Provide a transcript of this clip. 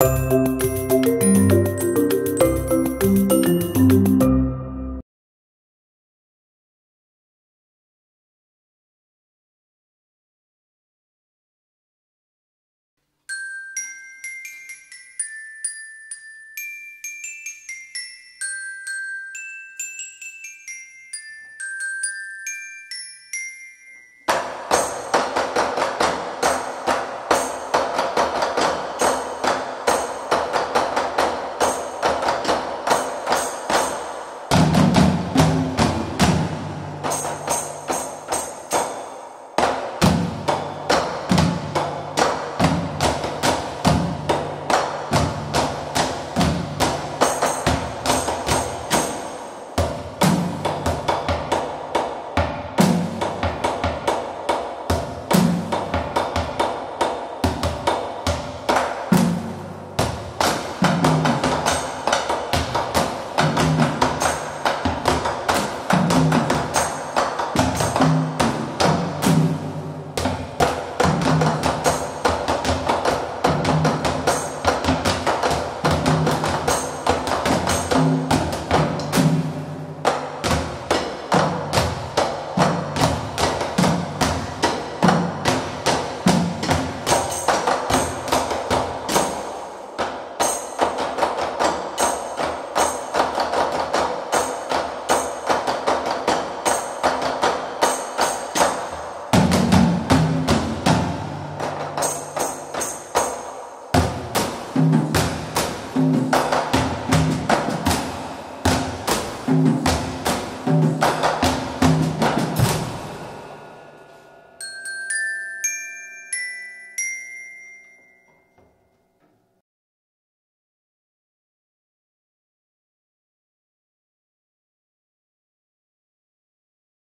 you.